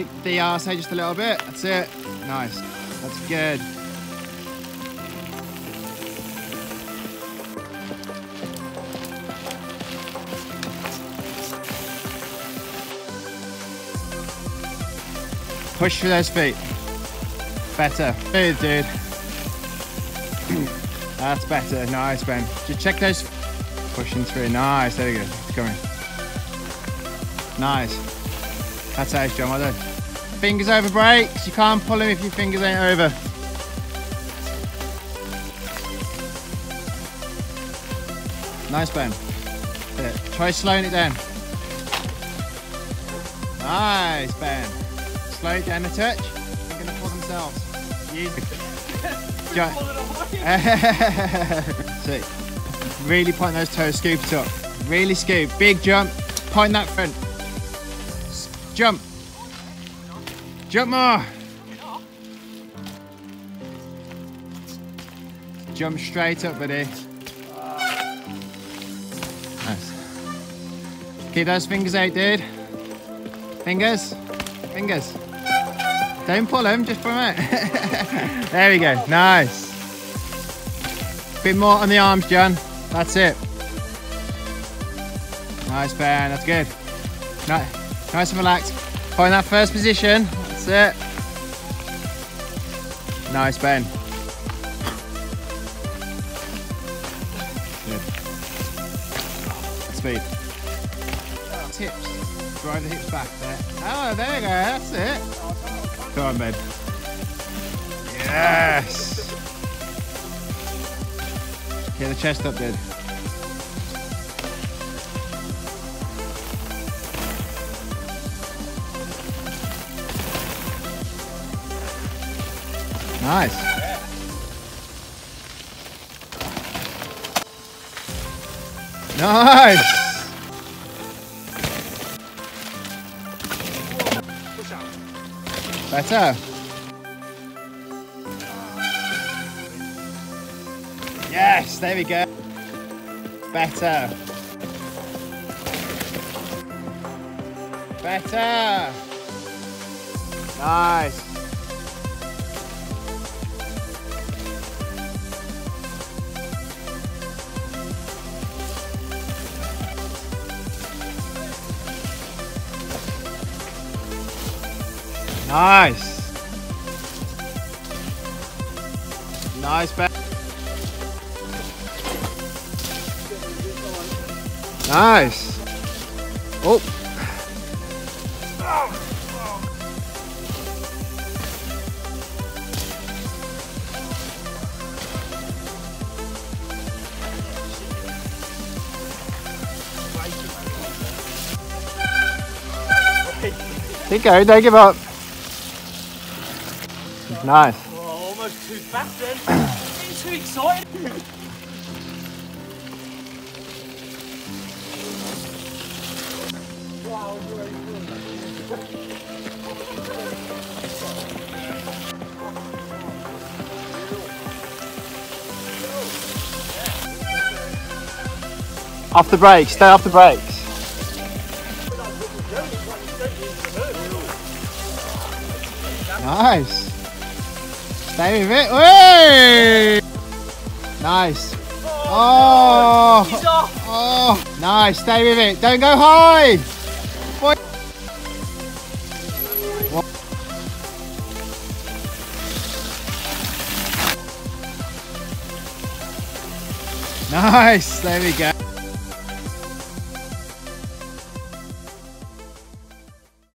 Stick the RSA just a little bit. That's it. Nice. That's good. Push through those feet. Better. Good, dude. That's better. Nice, Ben. Just check those. Pushing through. Nice. There we go. It's coming. Nice. That's how it's done, well done. Fingers over brakes. You can't pull them if your fingers ain't over. Nice, Ben. Yeah. Try slowing it down. Nice, Ben. Slow it down a touch. They're going to pull themselves. Use so, really point those toes, scoop it up. Really scoop. Big jump. Point that front. Jump. Jump more. Jump straight up, buddy. Nice. Keep those fingers out, dude. Fingers. Fingers. Don't pull them, just pull them out. there we go. Nice. Bit more on the arms, John. That's it. Nice, Ben. That's good. Nice, nice and relaxed. Find that first position. That's it. Nice, Ben. Good. Speed. Tips. Drive the hips back there. Oh, there you go. That's it. Come on, Ben. Yes. Get the chest up, dude. Nice. Nice. Better. Yes, there we go. Better. Better. Nice. Nice. Nice back. Nice. Oh. Keep going, don't give up. Nice. Almost too fast then. Too excited. Off the brakes, stay off the brakes. Nice. Stay with it. Nice. Oh, off. oh, nice. Stay with it. Don't go high. Boy. Nice. There we go.